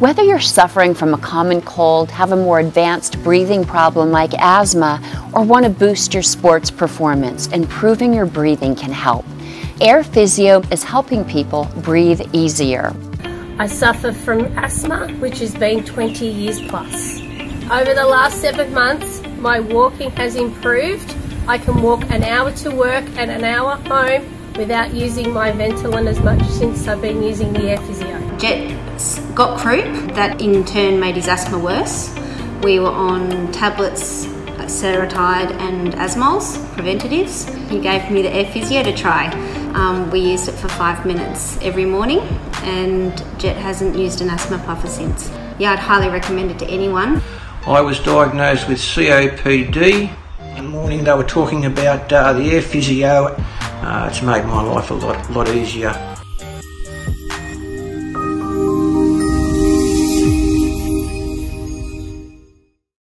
Whether you're suffering from a common cold, have a more advanced breathing problem like asthma, or want to boost your sports performance, improving your breathing can help. AirPhysio is helping people breathe easier. I suffer from asthma, which has been 20 years plus. Over the last seven months, my walking has improved. I can walk an hour to work and an hour home without using my Ventolin as much since I've been using the AirPhysio. Jet got croup, that in turn made his asthma worse. We were on tablets, Seretide and Asmols, preventatives. He gave me the AirPhysio to try. Um, we used it for five minutes every morning and Jet hasn't used an asthma puffer since. Yeah, I'd highly recommend it to anyone. I was diagnosed with COPD. In the morning they were talking about uh, the AirPhysio. Uh, it's made my life a lot, lot easier.